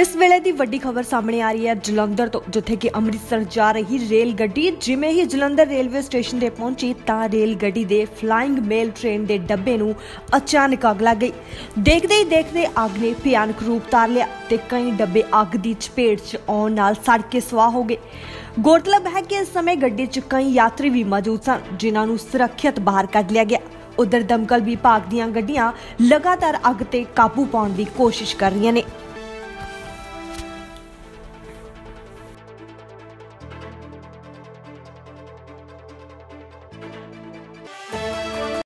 ਇਸ ਵੇਲੇ ਦੀ ਵੱਡੀ ਖਬਰ ਸਾਹਮਣੇ ਆ ਰਹੀ ਹੈ ਜਲੰਧਰ ਤੋਂ, ਜਿੱਥੇ ਕਿ ਅੰਮ੍ਰਿਤਸਰ ਜਾ ਰਹੀ ਰੇਲ ਗੱਡੀ ਜਿਵੇਂ ਹੀ ਜਲੰਧਰ ਰੇਲਵੇ ਸਟੇਸ਼ਨ ਤੇ ਪਹੁੰਚੀ ਤਾਂ ਰੇਲ ਗੱਡੀ ਦੇ ਫਲਾਈਂਗ ਮੇਲ ਟ੍ਰੇਨ ਦੇ ਡੱਬੇ ਨੂੰ ਅਚਾਨਕ ਅੱਗ ਲੱਗ ਗਈ। ਦੇਖਦੇ ਹੀ ਦੇਖਦੇ ਅੱਗ ਨੇ ਭਿਆਨਕ ਰੂਪ ਧਾਰ ਲਿਆ ਤੇ ਕਈ ਡੱਬੇ ਅੱਗ ਦੀ ਚਪੇਟ 'ਚ ਆਉਣ ਨਾਲ ਸੜ ਕੇ ਸਵਾਹ ਹੋ ਗਏ। ਗੌਰਤਲਬ ਹੈ ਕਿ ਇਸ ਸਮੇਂ ਗੱਡੀ 'ਚ ਕਈ ਯਾਤਰੀ ਵੀ ਮੌਜੂਦ ਸਨ, ਜਿਨ੍ਹਾਂ ਨੂੰ ਸੁਰੱਖਿਅਤ ਬਾਹਰ ਕੱਢ ਲਿਆ ਗਿਆ। ਉਧਰ ਦਮਕਲ ਵਿਭਾਗ ਦੀਆਂ ਗੱਡੀਆਂ ਲਗਾਤਾਰ ਅੱਗ ਤੇ ਕਾਬੂ ਪਾਉਣ ਦੀ ਕੋਸ਼ਿਸ਼ ਕਰ ਰਹੀਆਂ ਨੇ।